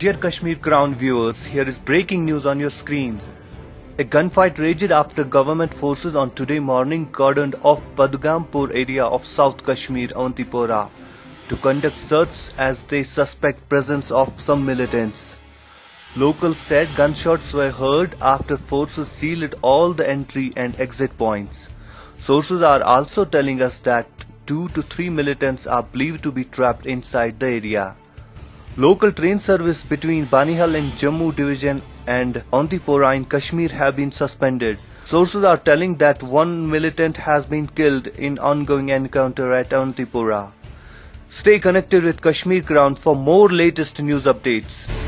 Dear Kashmir Crown viewers, here is breaking news on your screens. A gunfight raged after government forces on today morning cordoned off Padgampur area of South Kashmir, Awantipora, to conduct search as they suspect presence of some militants. Locals said gunshots were heard after forces sealed all the entry and exit points. Sources are also telling us that two to three militants are believed to be trapped inside the area. Local train service between Banihal and Jammu division and Awantipora in Kashmir have been suspended. Sources are telling that one militant has been killed in ongoing encounter at Awantipora. Stay connected with Kashmir Crown for more latest news updates.